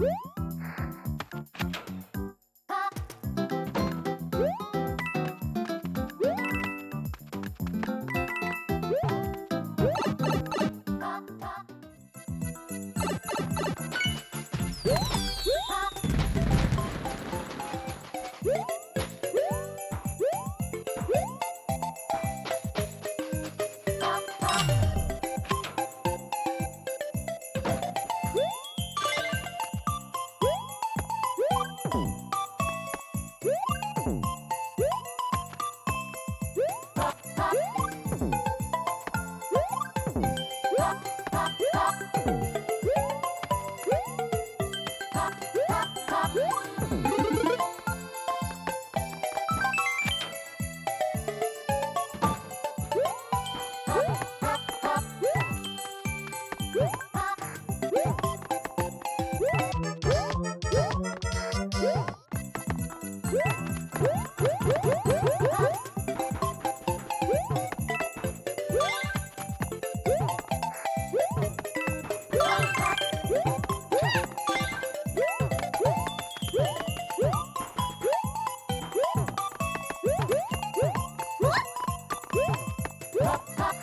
Woo! Ooh. Huh? pop, pop.